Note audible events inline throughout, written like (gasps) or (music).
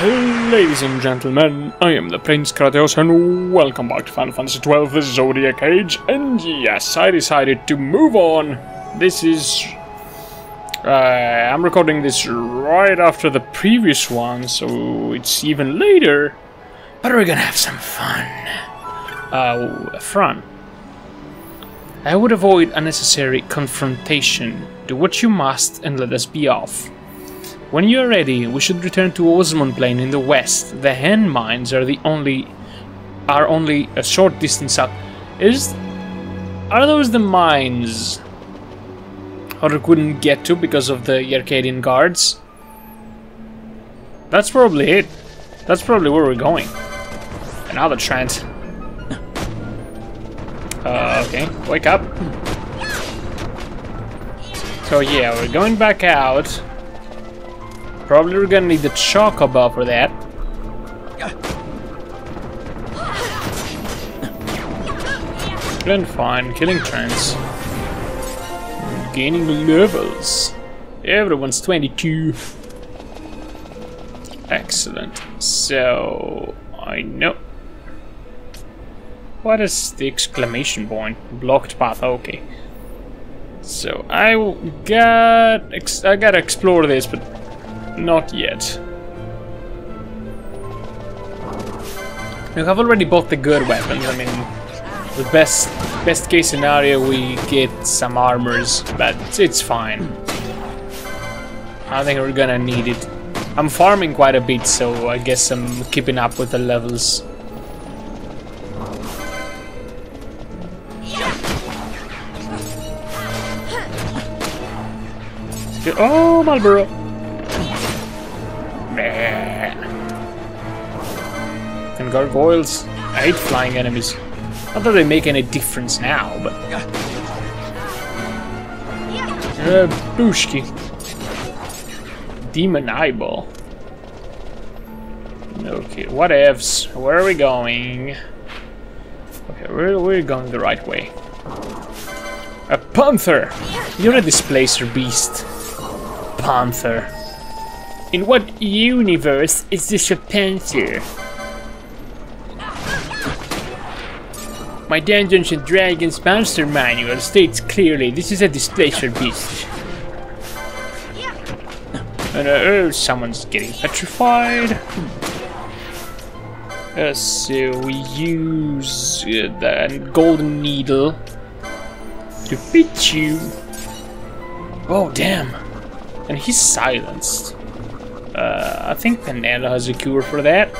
Ladies and gentlemen, I am the Prince Krataios and welcome back to Final Fantasy XII The Zodiac Age and yes, I decided to move on. This is... Uh, I'm recording this right after the previous one, so it's even later. But we're gonna have some fun. Uh, fun. I would avoid unnecessary confrontation. Do what you must and let us be off. When you are ready, we should return to Ozmone Plain in the west. The Henne mines are the only are only a short distance up. Is are those the mines Otter couldn't get to because of the Archadian guards? That's probably it. That's probably where we're going. Another Trent. (laughs) Uh, okay, wake up. So yeah, we're going back out. Probably we're gonna need the chocobo for that. Then fine, killing trends. Gaining levels. Everyone's 22. Excellent. So, I know. What is the exclamation point? Blocked path, okay. So, I got... I gotta explore this, but not yet. Look, I've already bought the good weapons. I mean, the best best case scenario we get some armors, but it's fine. I think we're gonna need it. I'm farming quite a bit, so I guess I'm keeping up with the levels. Oh, Malboro! Gargoyles. I hate flying enemies. Not that they make any difference now, but... Uh, Bushki. Demon Eyeball. Okay, what ifs? Where are we going? Okay, we're, we're going the right way. A panther! You're a displacer beast. Panther. In what universe is this a panther? My Dungeons and Dragons monster manual states clearly this is a displacer beast. And uh, oh, someone's getting petrified. Uh, so we use uh, the golden needle to beat you. Oh damn! And he's silenced. Uh, I think Penelo has a cure for that.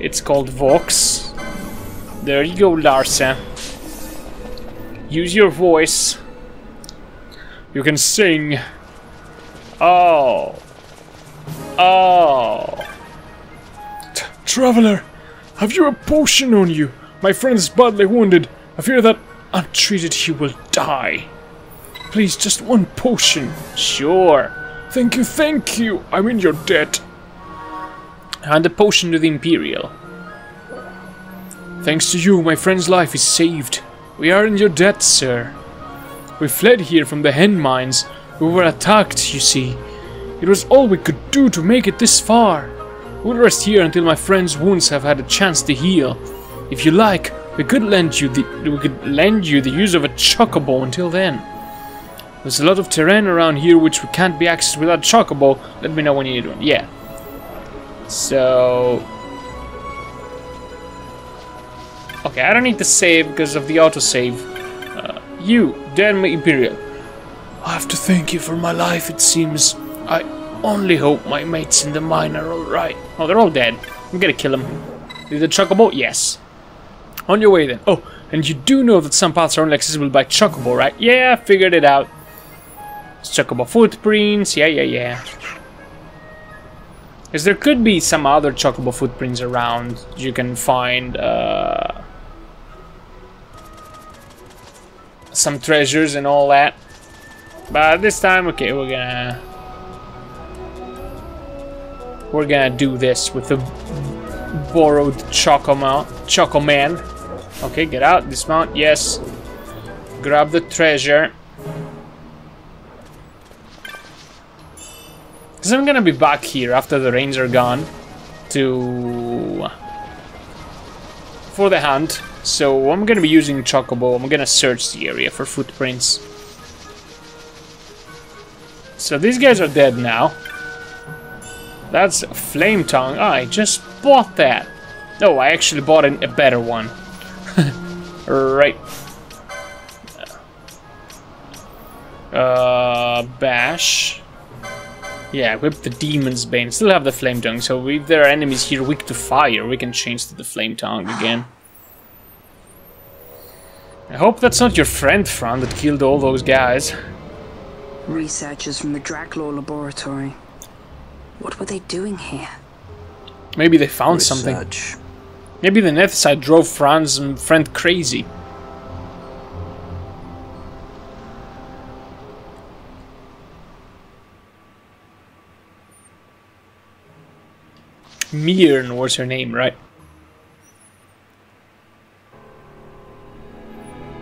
It's called Vox. There you go, Larsa. Use your voice. You can sing. Oh. Oh. T Traveler, have you a potion on you? My friend is badly wounded. I fear that untreated he will die. Please, just one potion. Sure. Thank you, thank you. I'm in your debt. And the potion to the Imperial. Thanks to you, my friend's life is saved. We are in your debt, sir. We fled here from the Henne mines. We were attacked, you see. It was all we could do to make it this far. We'll rest here until my friend's wounds have had a chance to heal. If you like, we could lend you the we could lend you the use of a chocobo until then. There's a lot of terrain around here which we can't be accessed without chocobo. Let me know when you need one. Yeah. So Okay, I don't need to save because of the autosave. Uh, you, damn Imperial. I have to thank you for my life, it seems. I only hope my mates in the mine are alright. Oh, they're all dead. I'm gonna kill them. Did the chocobo? Yes. On your way then. Oh, and you do know that some paths are only accessible by chocobo, right? Yeah, I figured it out. Chocobo footprints, yeah, yeah, yeah. Because there could be some other chocobo footprints around you can find, uh, some treasures and all that. But this time, okay, we're gonna... We're gonna do this with the borrowed Choco Man. Okay, get out, dismount, yes. Grab the treasure. Because I'm gonna be back here after the rains are gone. to for the hunt. So I'm gonna be using Chocobo. I'm gonna search the area for footprints. So these guys are dead now. That's Flame Tongue. Ah, I just bought that. No, I actually bought a better one. (laughs) right. Uh, bash. Yeah, whip the Demon's Bane. Still have the Flame Tongue, so if there are enemies here weak to fire, we can change to the Flame Tongue again. I hope that's not your friend, Fran, that killed all those guys. Researchers from the Draklor laboratory. What were they doing here? Maybe they found something. Maybe the Nethicite drove Fran's friend crazy. Mjrn was her name, right?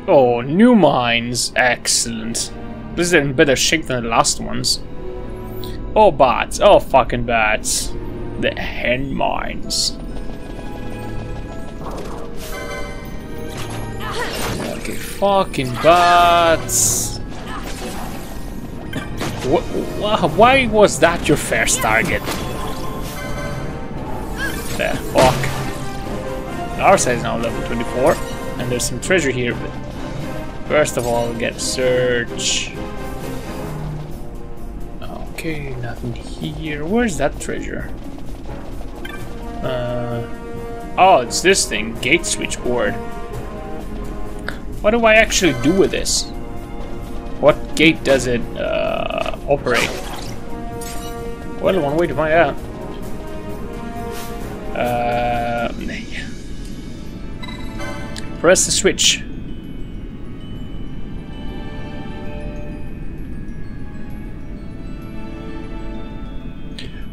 Oh, new mines. Excellent. This is in better shape than the last ones. Oh, bats. Oh, fucking bats. The Henne mines. Okay, fucking bats. What, why was that your first target? Fuck. Our side is now level 24, and there's some treasure here, but first of all, get search. Okay, nothing here. Where's that treasure? Uh, oh, it's this thing, gate switchboard. What do I actually do with this? What gate does it uh, operate? Well, one way to find out. Uh, press the switch.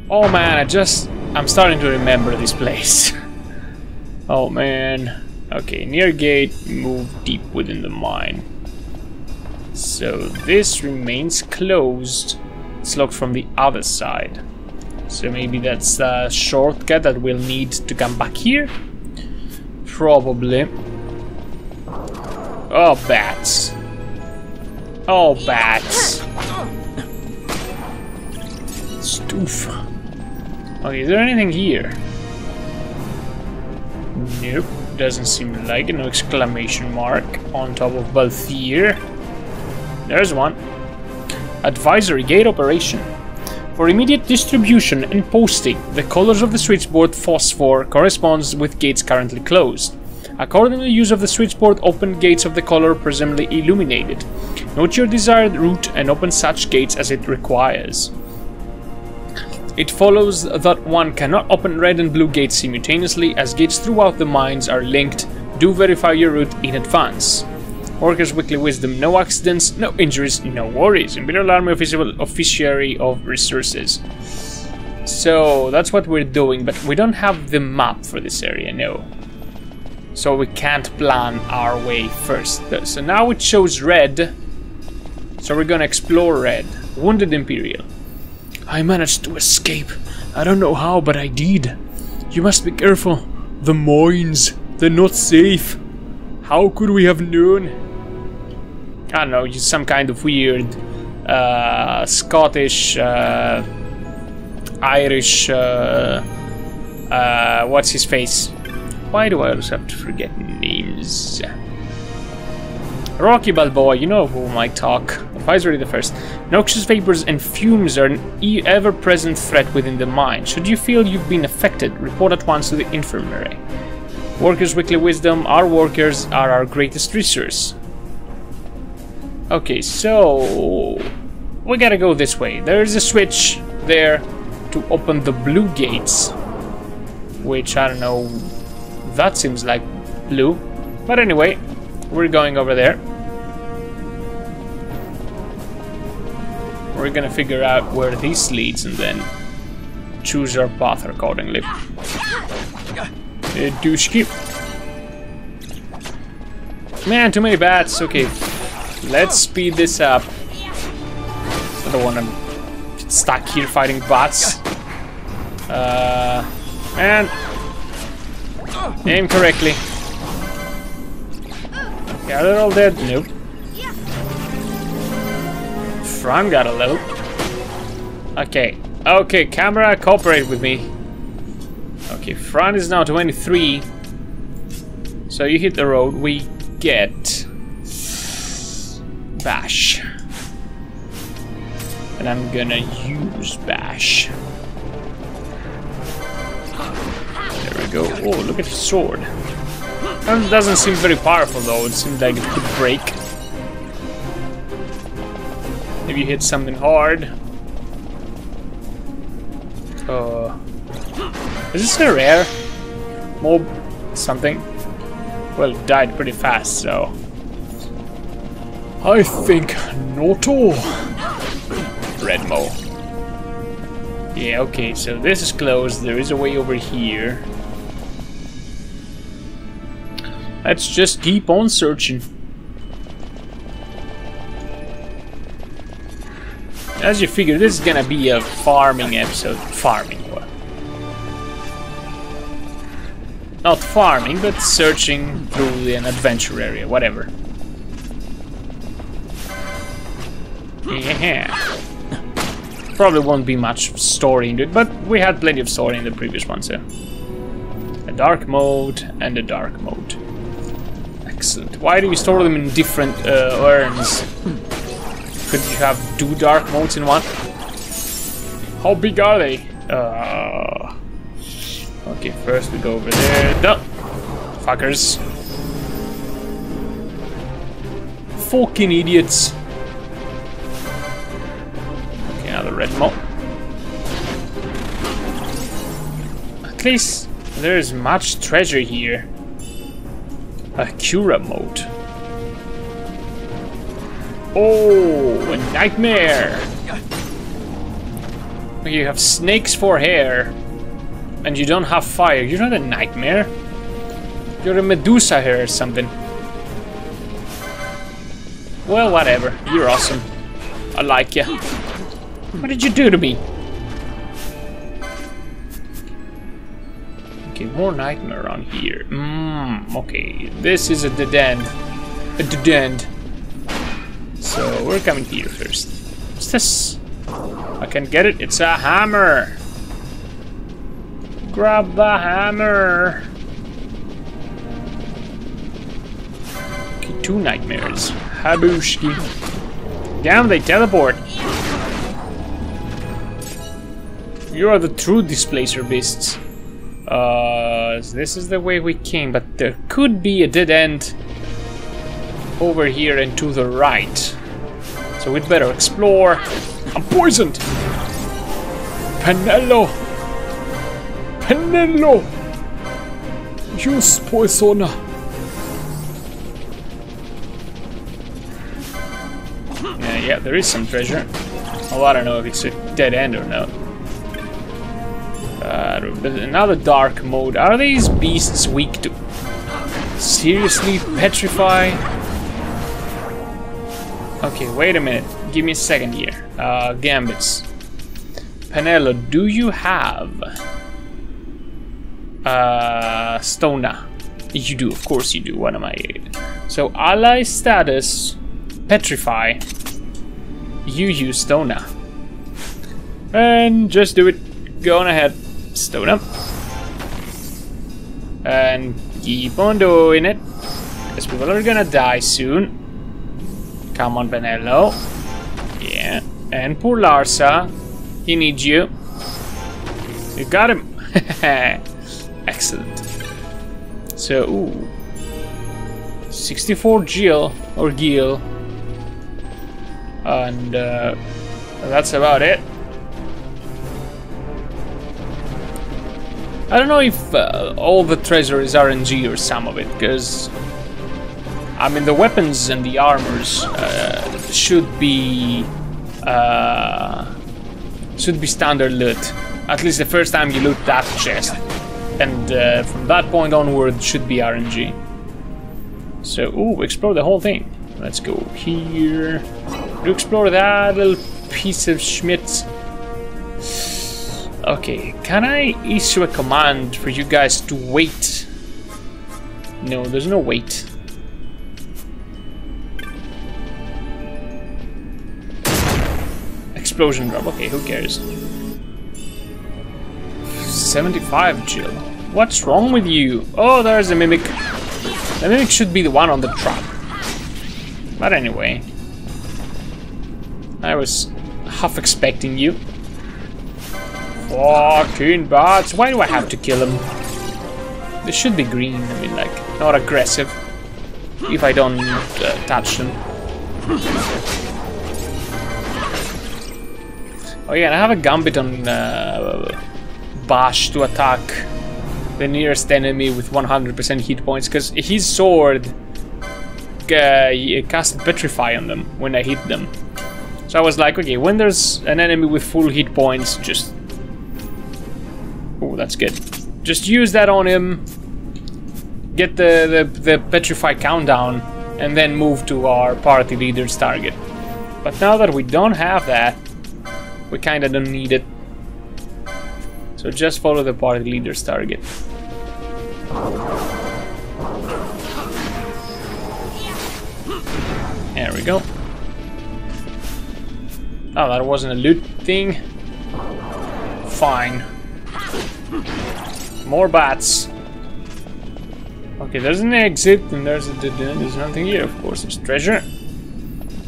Oh man, I just... I'm starting to remember this place. (laughs) oh man. Okay, near gate, move deep within the mine. So this remains closed. It's locked from the other side. So maybe that's a shortcut that we'll need to come back here? Probably. Oh, bats. Oh, bats. Stoof. Okay, is there anything here? Nope, doesn't seem like it. No exclamation mark on top of Balthier. There's one. Advisory gate operation. For immediate distribution and posting, the colors of the switchboard phosphor corresponds with gates currently closed. According to the use of the switchboard, open gates of the color presumably illuminated. Note your desired route and open such gates as it requires. It follows that one cannot open red and blue gates simultaneously, as gates throughout the mines are linked. Do verify your route in advance. Workers' Weekly Wisdom, no accidents, no injuries, no worries. Imperial Army Official Officiary of Resources. So, that's what we're doing, but we don't have the map for this area, no. So we can't plan our way first. So now it shows red. So we're gonna explore red. Wounded Imperial. I managed to escape. I don't know how, but I did. You must be careful. The mines, they're not safe. How could we have known? I don't know, just some kind of weird uh, Scottish, uh, Irish, uh, uh, what's his face? Why do I always have to forget names? Rocky Balboa, you know whom I talk. Advisory the first. Noxious vapors and fumes are an e ever-present threat within the mine. Should you feel you've been affected, report at once to the infirmary. Workers' Weekly Wisdom, our workers are our greatest resource. Okay, so... We gotta go this way. There's a switch there to open the blue gates. Which, I don't know... That seems like blue. But anyway, we're going over there. We're gonna figure out where this leads and then choose our path accordingly. Uh, douche Man, too many bats. Okay, let's speed this up. I don't want to get stuck here fighting bots. Uh, Man! Aim correctly. Okay, are they all dead? Nope. Fran got a load. Okay. Okay, camera, cooperate with me. Okay, Fran is now 23. So you hit the road, we get... Basch. And I'm gonna use Basch. There we go. Oh, look at his sword. That doesn't seem very powerful though, it seems like it could break. If you hit something hard. Uh, is this a rare mob? Something? Well, it died pretty fast, so. I think not all. Red Mo. Yeah, okay, so this is closed. There is a way over here. Let's just keep on searching. As you figure, this is gonna be a farming episode. Farming, what? Not farming, but searching through an adventure area, whatever. Yeah. Probably won't be much story into it, but we had plenty of story in the previous one, so. A dark mode and a dark mode. Excellent. Why do you store them in different uh, urns? Could you have two dark modes in one? How big are they? Uh, okay, first we go over there. Fuckers. Fucking idiots. Red mo. At least there's much treasure here. A Cura mode. Oh, a nightmare! You have snakes for hair, and you don't have fire. You're not a nightmare. You're a Medusa here or something. Well, whatever. You're awesome. I like you. What did you do to me? Okay, more nightmare on here. Mmm, okay. This is a dead end. A dead end. So we're coming here first. What's this? I can get it. It's a hammer. Grab the hammer. Okay, two nightmares. Habushki. Damn, they teleport. You are the true displacer beasts. Uh, this is the way we came, but there could be a dead end over here and to the right. So we'd better explore. I'm poisoned! Penelo! Penelo! Use poison. Yeah, yeah, there is some treasure. Well, I don't know if it's a dead end or not. Uh, but another dark mode. Are these beasts weak to... Seriously? Petrify? Okay, wait a minute. Give me a second here. Uh, Gambits. Penelo, do you have... Uh, Stona? You do, of course you do. What am I... So, ally status... Petrify. You use Stona. And just do it. Go on ahead. Stone up. And keep on doing it. Because people are gonna die soon. Come on, Penelo. Yeah. And poor Larsa. He needs you. You got him. (laughs) Excellent. So, ooh. 64 Gil, or Gil. And uh, that's about it. I don't know if uh, all the treasure is RNG or some of it, because I mean the weapons and the armors uh, should be uh, should be standard loot. At least the first time you loot that chest, and uh, from that point onward should be RNG. So, ooh, explore the whole thing. Let's go here. To explore that little piece of schmidt. Okay, can I issue a command for you guys to wait? No, there's no wait. Explosion drop. Okay, who cares? 75 Jill. What's wrong with you? Oh, there's a mimic. The mimic should be the one on the trap. But anyway. I was half expecting you. Fucking bats. Why do I have to kill them? They should be green. I mean, like, not aggressive. If I don't uh, touch them. Oh yeah, I have a gambit on uh, Basch to attack the nearest enemy with 100% hit points, because his sword uh, casted Petrify on them when I hit them. So I was like, okay, when there's an enemy with full hit points, just... Oh, that's good. Just use that on him, get the, the, the Petrify countdown, and then move to our party leader's target. But now that we don't have that, we kinda don't need it. So just follow the party leader's target. There we go. Oh, that wasn't a loot thing. Fine. More bats. Okay, there's an exit, and there's a there's nothing here. Of course, there's treasure.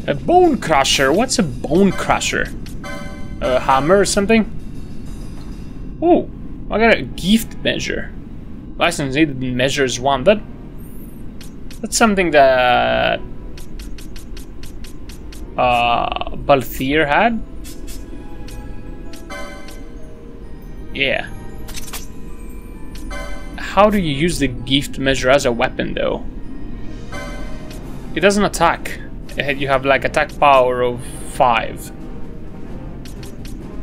A bone crusher. What's a bone crusher? A hammer or something? Oh, I got a gilt measure. License needed measures one. That that's something that uh, Balthier had. Yeah. How do you use the gilt measure as a weapon, though? It doesn't attack. You have like attack power of five.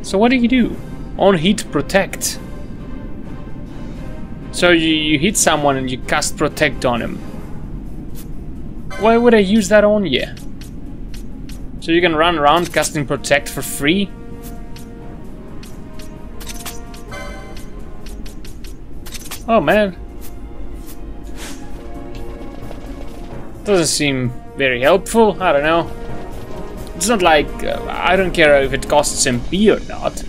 So what do you do? On hit protect. So you, you hit someone and you cast protect on him. Why would I use that on you? So you can run around casting protect for free? Oh man. Doesn't seem very helpful, I don't know. It's not like, uh, I don't care if it costs MP or not.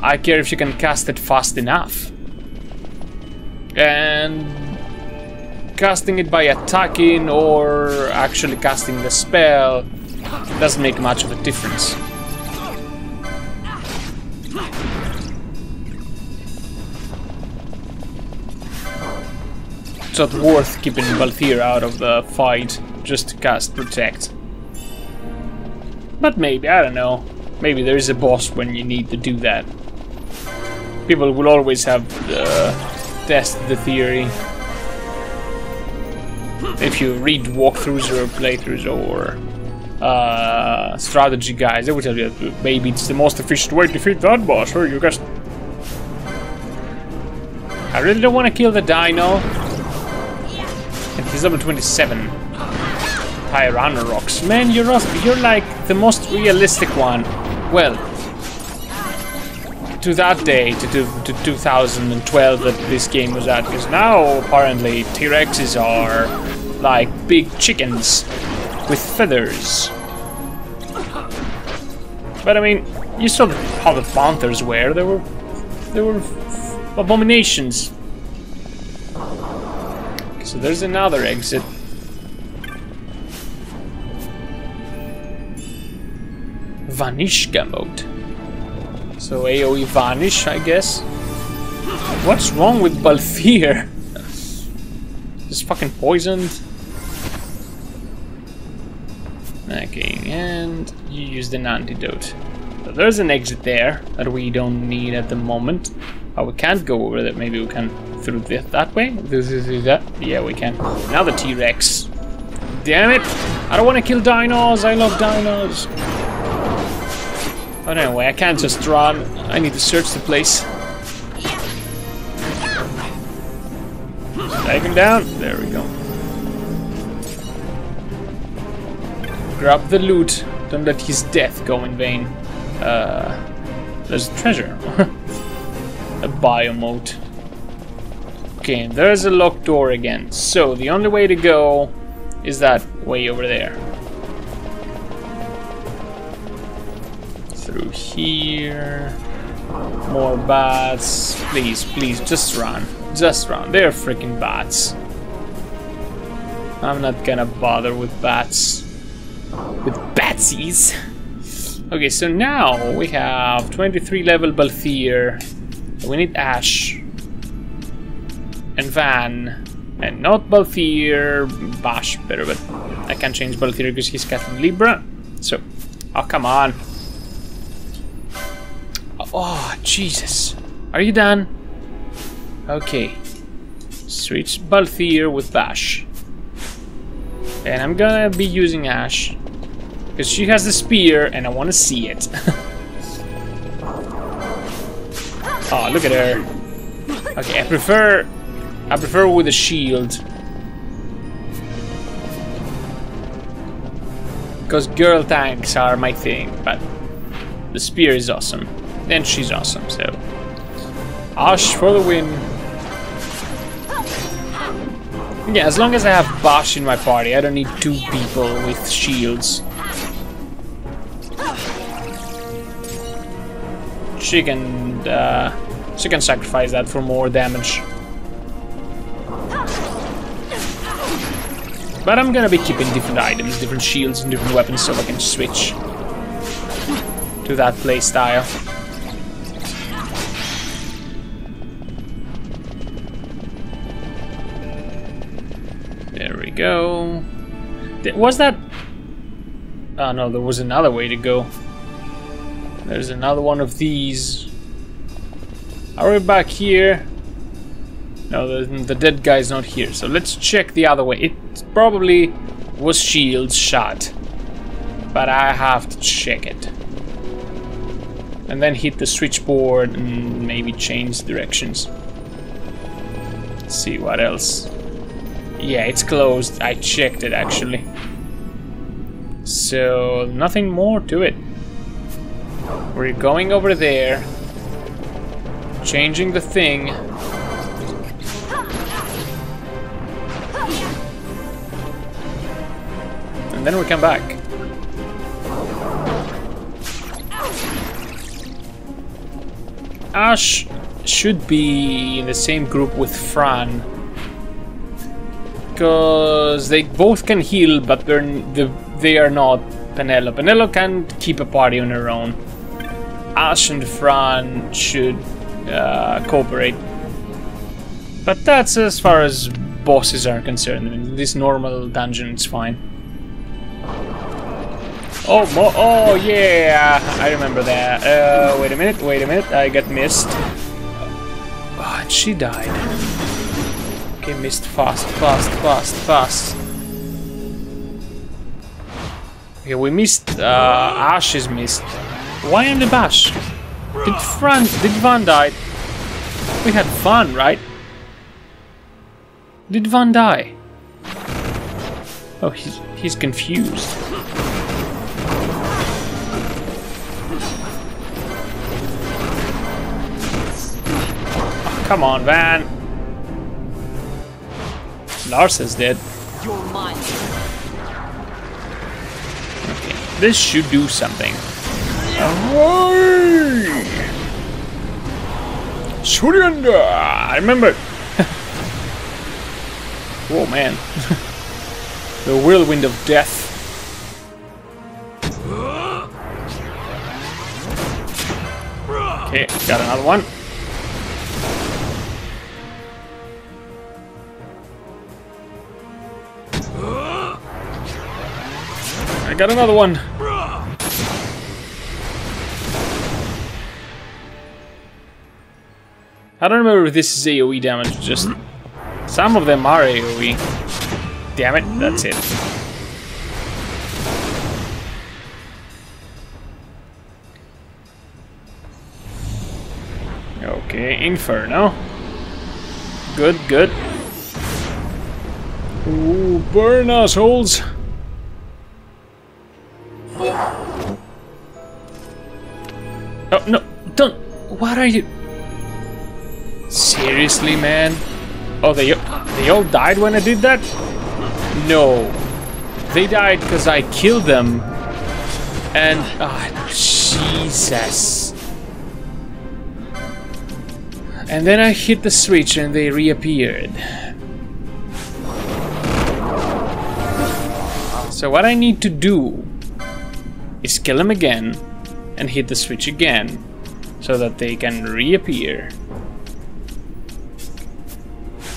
I care if you can cast it fast enough. And casting it by attacking or actually casting the spell doesn't make much of a difference. Not worth keeping Balthier out of the fight just to cast Protect. But maybe, I don't know. Maybe there is a boss when you need to do that. People will always have uh, test the theory. If you read walkthroughs or playthroughs or uh, strategy guys, they will tell you that maybe it's the most efficient way to defeat that boss, or you guys... I really don't want to kill the dino. He's level 27. Tyrannosaurus. Man, you're you're like the most realistic one. Well, to that day, to, to, to 2012 that this game was out, because now apparently T-Rexes are like big chickens with feathers. But I mean, you saw how the panthers were. They were, they were abominations. So there's another exit. Vanishka mode. So AoE vanish, I guess. What's wrong with Balthier? Just (laughs) fucking poisoned. Okay, and you used an antidote. So there's an exit there that we don't need at the moment. Oh, we can't go over that. Maybe we can through that way. This is that. Yeah, we can. Now the T-Rex. Damn it! I don't want to kill dinos. I love dinos. But anyway, I can't just run. I need to search the place. Take him down. There we go. Grab the loot. Don't let his death go in vain. Uh, there's treasure. (laughs) a biomode. Okay, there's a locked door again. So the only way to go is that way over there. Through here. More bats. Please, please, just run. Just run. They're freaking bats. I'm not gonna bother with bats. With batsies. Okay, so now we have 23 level Balthier. We need Ashe. Vaan. And not Balthier. Basch better, but I can't change Balthier because he's Captain Libra. So, oh come on. Oh, Jesus. Are you done? Okay. Switch Balthier with Basch. And I'm gonna be using Ashe. Because she has the spear and I want to see it. (laughs) oh, look at her. Okay, I prefer... I prefer with a shield. Because girl tanks are my thing, but the spear is awesome. And she's awesome, so... Ashe for the win. Yeah, as long as I have Basch in my party, I don't need two people with shields. She can, uh, she can sacrifice that for more damage. But I'm gonna be keeping different items, different shields and different weapons so I can switch to that playstyle. There we go. Was that... Oh no, there was another way to go. There's another one of these. Are we back here? No, the, the dead guy's not here. So let's check the other way. It probably was shields shot. But I have to check it. And then hit the switchboard and maybe change directions. Let's see what else. Yeah, it's closed. I checked it actually. So, nothing more to it. We're going over there. Changing the thing. Then we come back. Ashe should be in the same group with Fran. Because they both can heal, but they're, they are not Penelo. Penelo can keep a party on her own. Ashe and Fran should uh, cooperate. But that's as far as bosses are concerned. This normal dungeon, it's fine. Oh, oh yeah, I remember that. Uh, wait a minute, wait a minute, I got missed. Oh, she died. Okay, missed fast, fast, fast, fast. Okay, we missed, uh, Ashe is missed. Why on the bash? Did Fran, did Vaan die? We had fun, right? Did Vaan die? Oh, he's, he's confused. Come on, Vaan. Lars is dead. You're mine. Okay, this should do something. Away! Surrender! I remember. (laughs) oh man. (laughs) the whirlwind of death. Okay, got another one. Got another one. I don't remember if this is AoE damage, just... Some of them are AoE. Damn it, that's it. Okay, Inferno. Good, good. Ooh, burn assholes! Oh, no, don't! What are you... Seriously, man? Oh, they they all died when I did that? No. They died because I killed them. And, ah, Jesus. And then I hit the switch and they reappeared. So what I need to do is kill them again and hit the switch again so that they can reappear.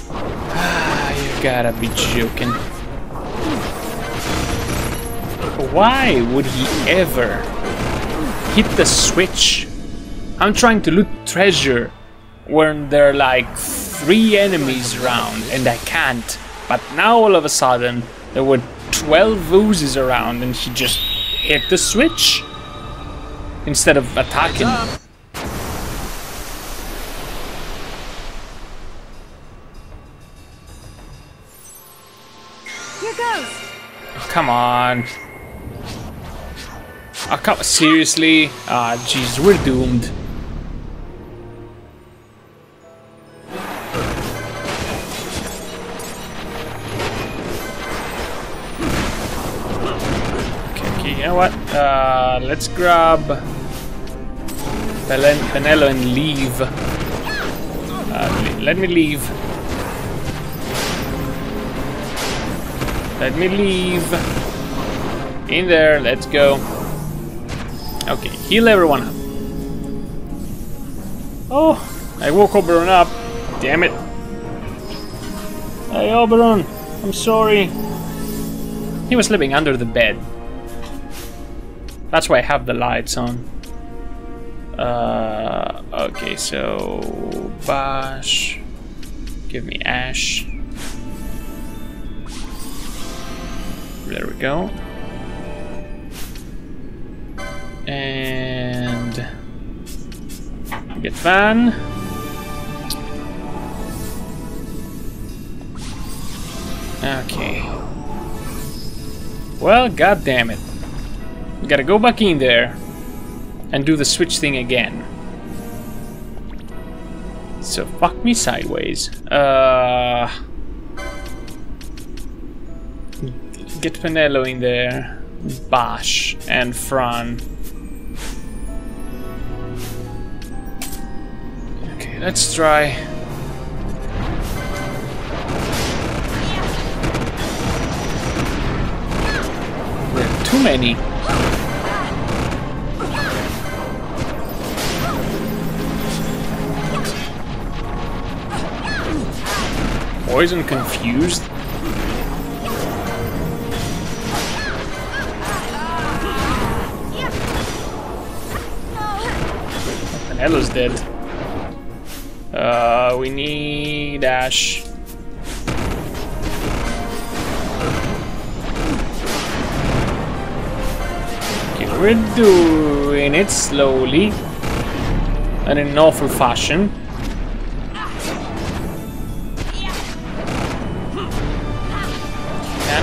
Ah, you gotta be joking. Why would he ever hit the switch? I'm trying to loot treasure when there are like three enemies around and I can't. But now all of a sudden there were 12 oozes around and he just hit the switch instead of attacking. Here goes. Oh, come on. Oh, come seriously? Ah, jeez, we're doomed. You know what? Uh, let's grab Belen Benello and leave. Uh, le- let me leave. Let me leave. In there, let's go. Okay, heal everyone up. Oh, I woke Oberon up. Damn it. Hey, Oberon, I'm sorry. He was sleeping under the bed. That's why I have the lights on. Uh, okay, so Basch, give me Ashe. There we go. And get Vaan. Okay. Well, god damn it. Gotta go back in there and do the switch thing again. So fuck me sideways. Uh get Penelo in there, Basch and Fran. Okay, let's try. Are too many. Poison confused? Penelo's dead. Uh, we need Ashe. Okay, we're doing it slowly and in an awful fashion.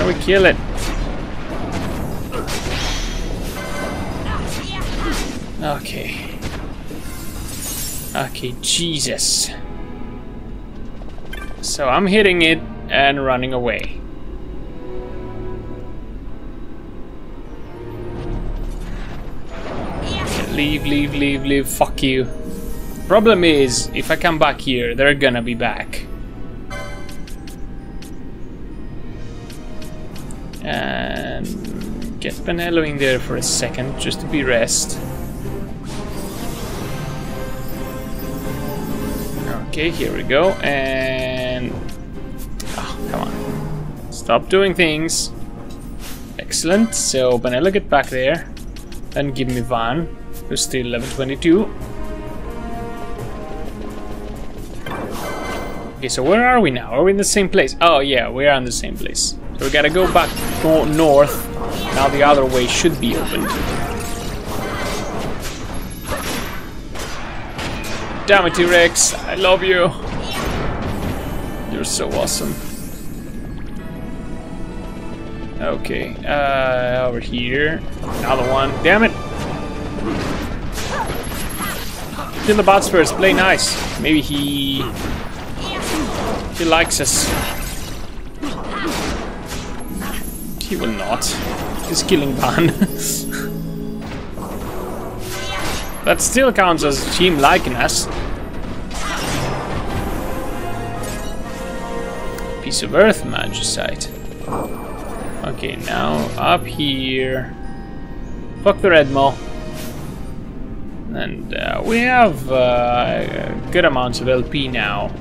We kill it? Okay. Okay, Jesus. So I'm hitting it and running away. Leave, leave, leave, leave. Fuck you. Problem is, if I come back here, they're gonna be back. And in there for a second, just to be rest. Okay, here we go, and... Oh, come on. Stop doing things. Excellent, so Penelo get back there. And give me Vaan, who's still level 22. Okay, so where are we now? Are we in the same place? Oh yeah, we are in the same place. So we gotta go back north. Now the other way should be open. Damn it, T-Rex. I love you. You're so awesome. Okay, uh, over here. Another one. Damn it. kill the bots first. Play nice. Maybe he... He likes us. He will not. He's killing ban. that still counts as team likeness. Piece of earth magicite. Okay, now up here. Fuck the red mall. And uh, we have uh, good amounts of LP now.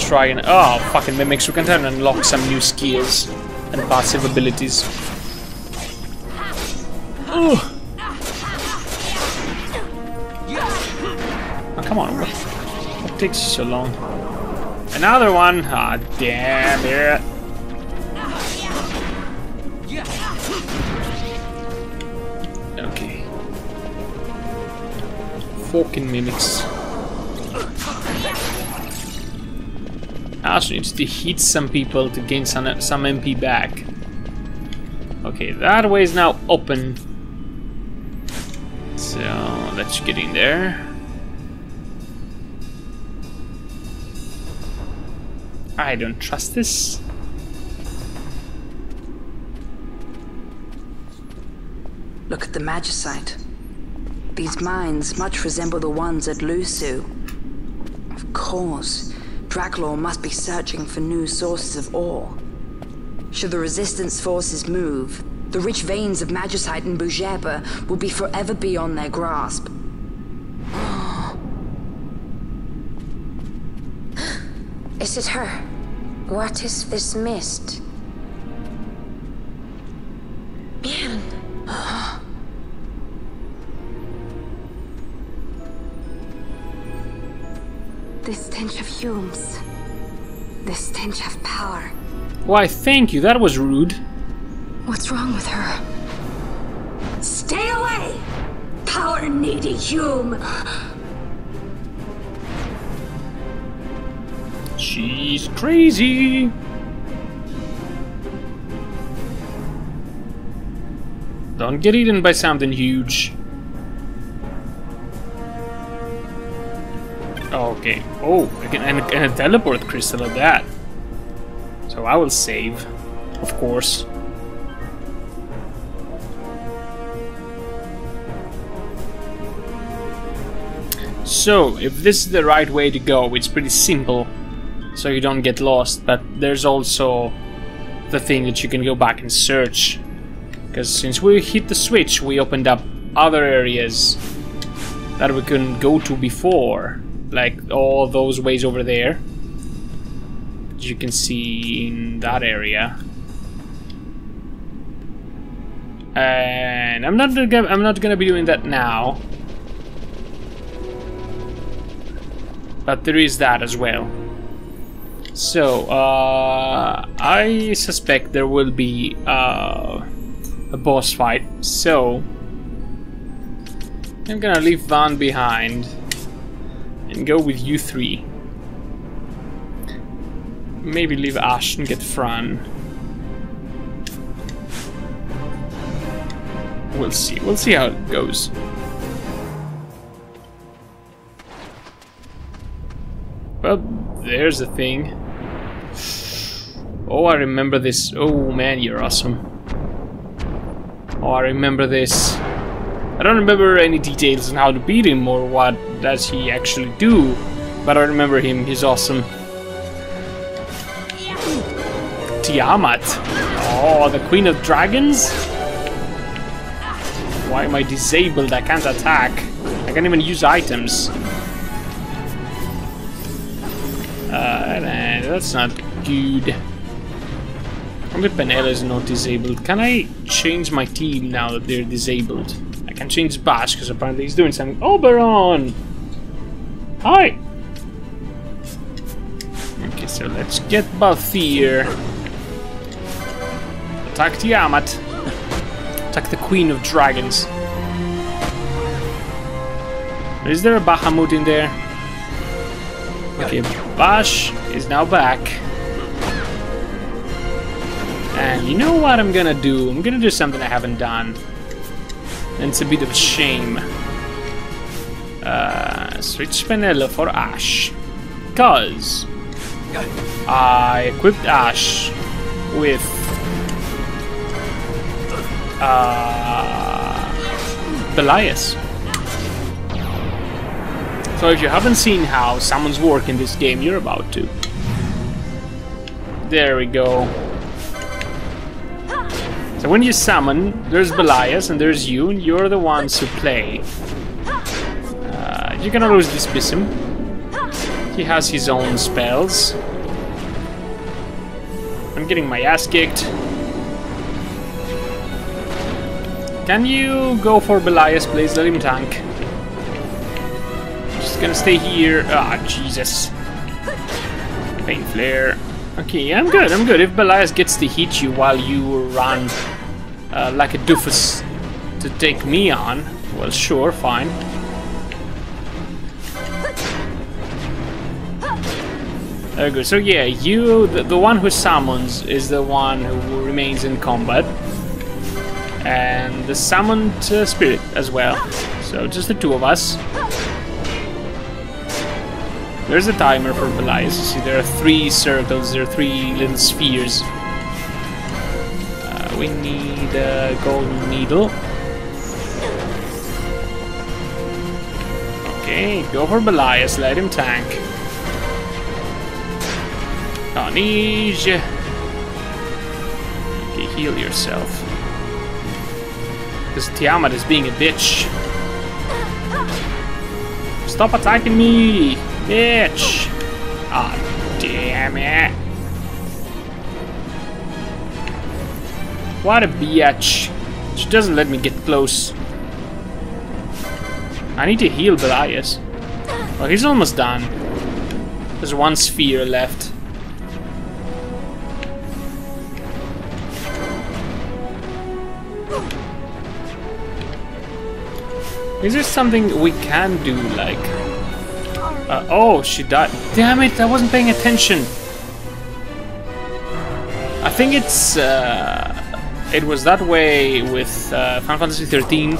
Try and... Oh, fucking mimics. We can try and unlock some new skills and passive abilities. Ugh. Oh, come on. What, what takes so long? Another one! Ah, oh, damn it. Okay. Fucking mimics. Also to hit some people to gain some, some MP back. Okay, that way is now open. So, let's get in there. I don't trust this. Look at the magicite. These mines much resemble the ones at Lhusu. Of course, Draklor must be searching for new sources of ore. Should the Resistance forces move, the rich veins of magicite in Bhujerba will be forever beyond their grasp. (gasps) Is it her? What is this mist? Fumes. The stench of power. Why, thank you. That was rude. What's wrong with her? Stay away! Power needy Hume! She's crazy. Don't get eaten by something huge. Okay. Oh, and, and a teleport crystal at that. So I will save, of course. So, if this is the right way to go, it's pretty simple so you don't get lost, but there's also the thing that you can go back and search. Because since we hit the switch, we opened up other areas that we couldn't go to before. Like all those ways over there. As you can see in that area. And I'm not gonna, I'm not gonna be doing that now. But there is that as well. So, uh, I suspect there will be uh, a boss fight, so I'm gonna leave Vaan behind and go with you three. Maybe leave Ashe and get Fran. We'll see. We'll see how it goes. Well, there's the thing. Oh, I remember this. Oh man, you're awesome. Oh, I remember this. I don't remember any details on how to beat him or what does he actually do, but I remember him. He's awesome. Tiamat. Oh, the Queen of Dragons? Why am I disabled? I can't attack. I can't even use items. Uh, that's not good. Only Penelo is not disabled. Can I change my team now that they're disabled? I can change Basch because apparently he's doing something. Oberon! Hi! Okay, so let's get Balthier. Attack Tiamat. Attack the Queen of Dragons. Is there a Bahamut in there? Okay, Basch is now back. And you know what I'm gonna do? I'm gonna do something I haven't done. And it's a bit of a shame. Uh, switch Penelo for Ashe. Cause I equipped Ashe with uh, Belias. So if you haven't seen how summons work in this game, you're about to. There we go. So when you summon, there's Belias and there's you, and you're the ones who play. Uh, you can always dismiss him. He has his own spells. I'm getting my ass kicked. Can you go for Belias, please? Let him tank. Just gonna stay here. Ah, Jesus. Pain flare. Okay, I'm good, I'm good. If Belias gets to hit you while you run uh, like a doofus to take me on, well, sure, fine. Very good. So yeah, you, the, the one who summons, is the one who remains in combat. And the summoned uh, spirit as well. So just the two of us. There's a timer for Belias. You see, there are three circles, there are three little spheres. Uh, we need a golden needle. Okay, go for Belias, let him tank. Carnage! Okay, heal yourself. Because Tiamat is being a bitch. Stop attacking me! Bitch! Ah, oh, damn it. What a bitch. She doesn't let me get close. I need to heal Belias. Well, he's almost done. There's one sphere left. Is there something we can do, like... Uh, oh, she died. Damn it, I wasn't paying attention. I think it's... Uh, it was that way with uh, Final Fantasy 13.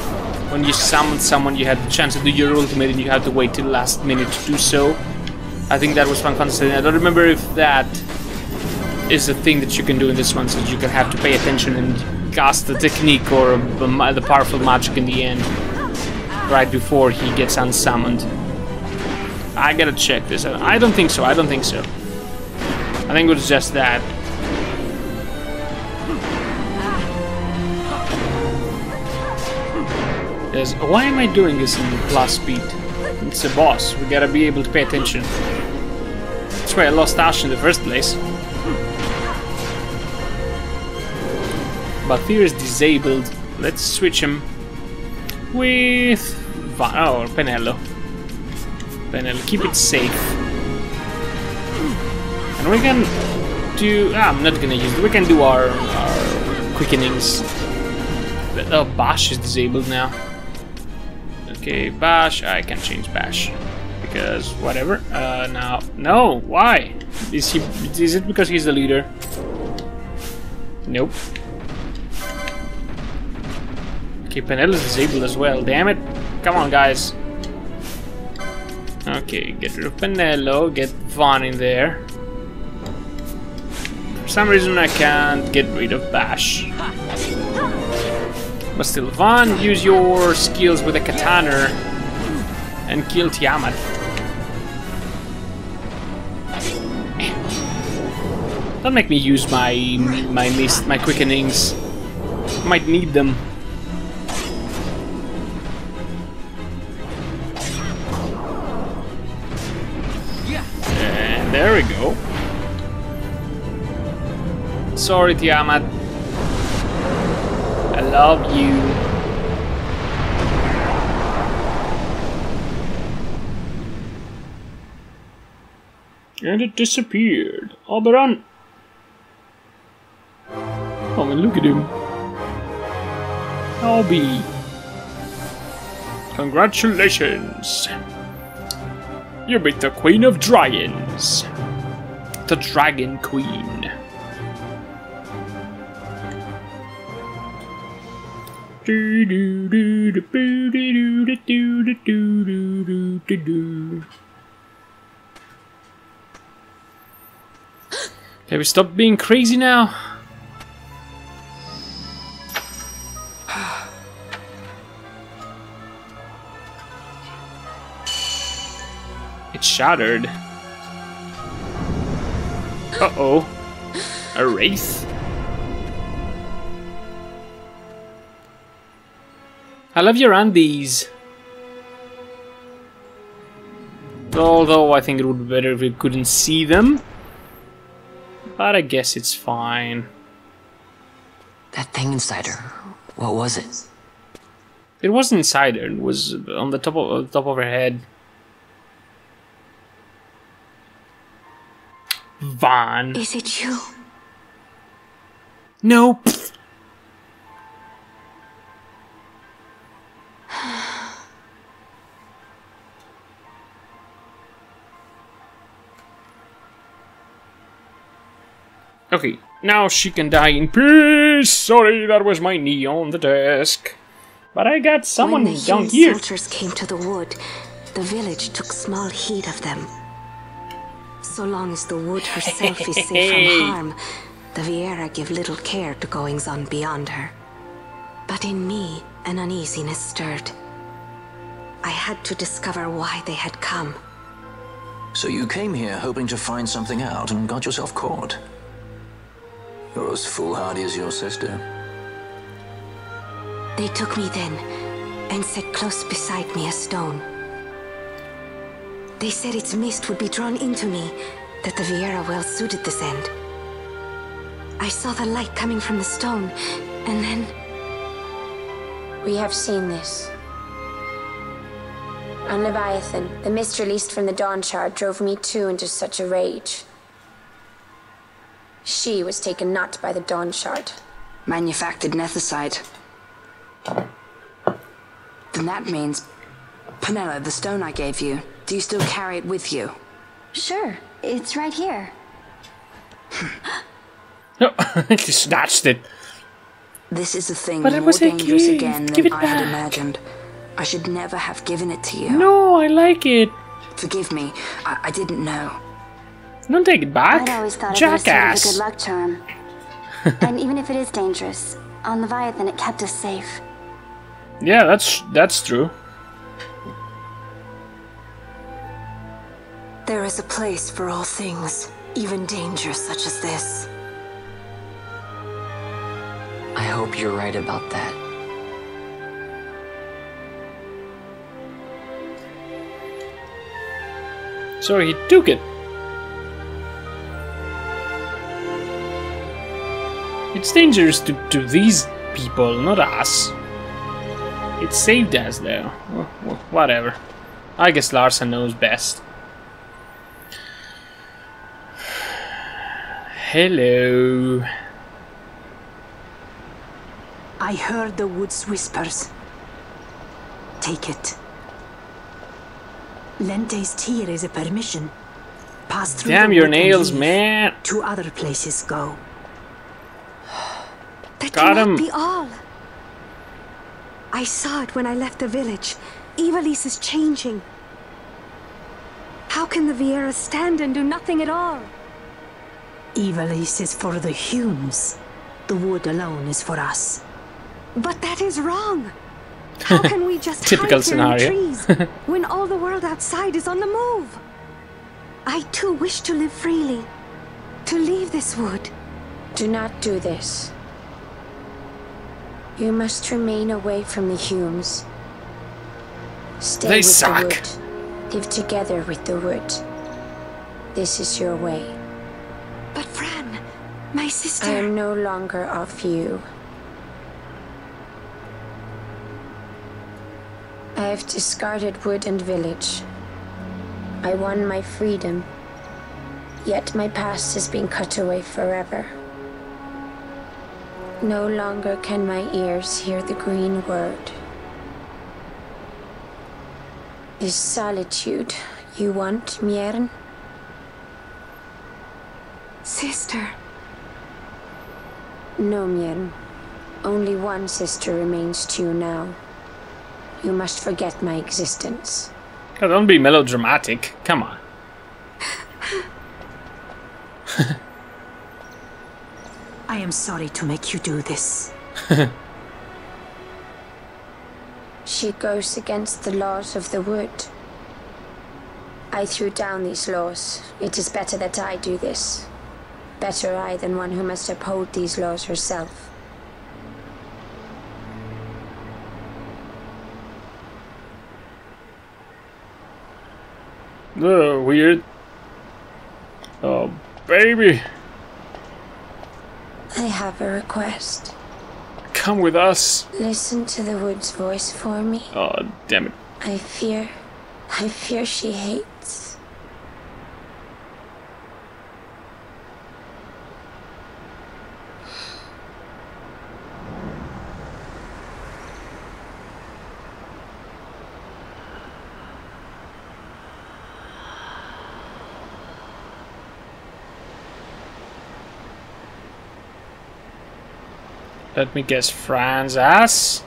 When you summoned someone, you had the chance to do your ultimate and you had to wait till the last minute to do so. I think that was Final Fantasy 13. I don't remember if that is a thing that you can do in this one, so you can have to pay attention and cast the technique or the powerful magic in the end right before he gets unsummoned. I gotta check this. I don't think so, I don't think so. I think it was just that. Yes, why am I doing this in plus speed? It's a boss, we gotta be able to pay attention. That's why I lost Ashe in the first place. Balthier is disabled. Let's switch him with oh Penelo. Penelo, keep it safe. And we can do. Ah, I'm not gonna use it. We can do our, our quickenings. But, oh, Basch is disabled now. Okay, Basch. I can change Basch because whatever. Uh, now, no. Why? Is he? Is it because he's the leader? Nope. Okay, Penelo's disabled as well. Damn it. Come on, guys. Okay, get rid of Penelo, get Vaan in there. For some reason I can't get rid of Basch. But still, Vaan, use your skills with a katana and kill Tiamat. Don't make me use my my mist, my quickenings. Might need them. We go. Sorry, Tiamat. I love you. And it disappeared. Oberon! Oh, and look at him. Albie. Congratulations! You beat the Queen of Dragons. The Dragon Queen. (gasps) Can we stop being crazy now? It's shattered. Uh-oh. A wraith? I love your undies. Although I think it would be better if we couldn't see them. But I guess it's fine. That thing inside her, what was it? It wasn't inside her, it was on the top of, on the top of her head. Vaughn. Is it you? No. (sighs) Okay, now she can die in peace. Sorry, that was my knee on the desk. But I got someone when the down here. soldiers came to the wood, the village took small heed of them. So long as the wood herself is safe from (laughs) harm, the Viera give little care to goings on beyond her. But in me, an uneasiness stirred. I had to discover why they had come. So you came here hoping to find something out and got yourself caught. You're as foolhardy as your sister. They took me then and set close beside me a stone. They said its mist would be drawn into me, that the Viera well suited this end. I saw the light coming from the stone, and then We have seen this. On Leviathan, the mist released from the Dawn Shard drove me too into such a rage. She was taken not by the Dawn Shard. Manufactured nethicite. Then that means... Penelo, the stone I gave you, do you still carry it with you? Sure, it's right here. No, (laughs) she snatched it. This is a thing But it more a dangerous gift. again Give than it I had imagined. I should never have given it to you. No, I like it. Forgive me, I, I didn't know. Don't take it back. I'd always thought it was sort of a Jackass. good luck charm. (laughs) and even if it is dangerous, on Leviathan it kept us safe. Yeah, that's that's true. There is a place for all things, even danger such as this. I hope you're right about that. So he took it. It's dangerous to, to these people, not us. It saved us though. Wh- wh- Whatever. I guess Larsa knows best. Hello. I heard the woods whispers. Take it. Lente's tear is a permission. Pass through Damn your nails, man. To other places go. (sighs) That Got him. be all. I saw it when I left the village. Ivalice is changing. How can the Viera stand and do nothing at all? Ivalice is for the Humes. The wood alone is for us. But that is wrong. (laughs) How can we just Typical hide here in the scenario. trees (laughs) when all the world outside is on the move? I too wish to live freely, to leave this wood. Do not do this. You must remain away from the Humes. Stay They with suck. the wood. Live together with the wood. This is your way. But Fran, my sister. I am no longer of you. I have discarded wood and village. I won my freedom, yet my past has been cut away forever. No longer can my ears hear the green word. Is solitude you want, Mjrn? Sister. No, Mjrn. Only one sister remains to you now. You must forget my existence. Oh, don't be melodramatic. Come on. (laughs) I am sorry to make you do this. (laughs) She goes against the laws of the wood. I threw down these laws. It is better that I do this. Better I than one who must uphold these laws herself. Ugh, weird. Oh, baby. I have a request. Come with us. Listen to the wood's voice for me. Oh, damn it. I fear. I fear she hates. Let me guess, Fran's ass?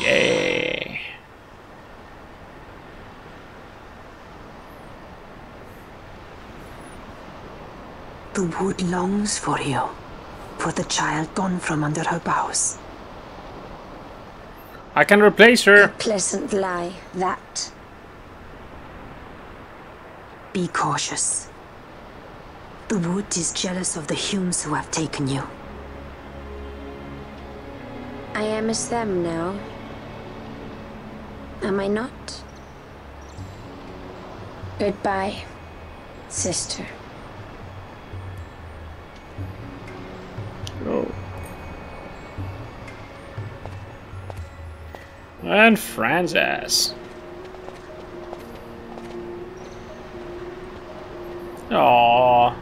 Yeah. The wood longs for you, for the child gone from under her boughs. I can replace her. A pleasant lie, that. Be cautious. The wood is jealous of the Humes who have taken you. I am as them now. Am I not? Goodbye, sister. Oh. And Fran's ass. Aww.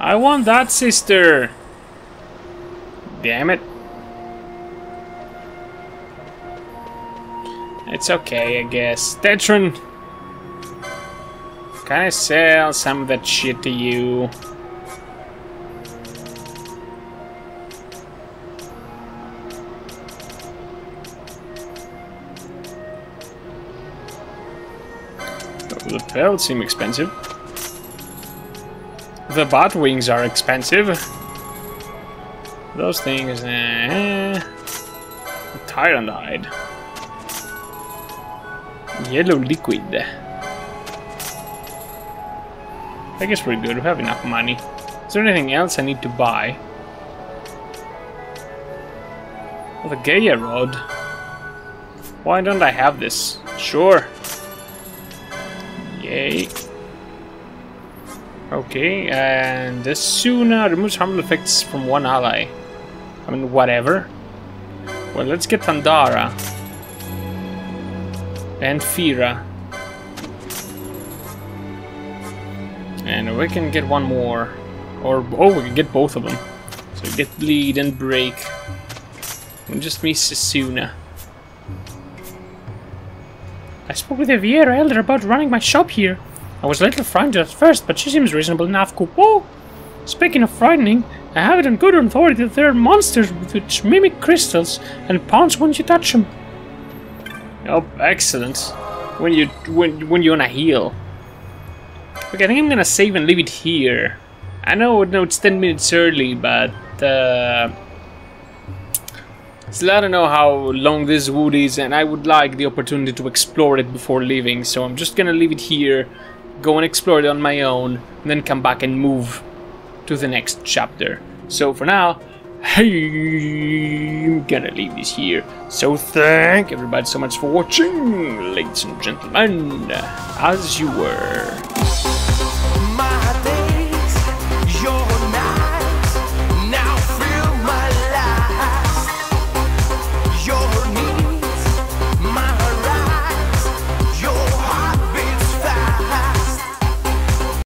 I want that sister. Damn it. It's okay, I guess. Tetron. Can I sell some of that shit to you? The pelts seem expensive. The bat wings are expensive. Those things, eh. Tyrant hide. Yellow liquid. I guess we're good. We have enough money. Is there anything else I need to buy? Oh, the Gaia rod. Why don't I have this? Sure. Yay. Okay, and this Suna removes harmful effects from one ally. I mean, whatever. Well, let's get Thundara. And Fira. And we can get one more. Or, oh, we can get both of them. So get Bleed and Break. And just miss Suna. I spoke with the Viera Elder about running my shop here. I was a little frightened at first, but she seems reasonable enough, Kupo. Speaking of frightening, I have it on good authority that there are monsters which mimic crystals and pounce when you touch them. Oh, excellent. When you when when you're on a heal. Okay, I think I'm gonna save and leave it here. I know, no, it's 10 minutes early, but uh, Still, I don't know how long this wood is, and I would like the opportunity to explore it before leaving, so I'm just gonna leave it here, go and explore it on my own, and then come back and move to the next chapter. So for now, I'm gonna leave this here. So thank everybody so much for watching, ladies and gentlemen, as you were.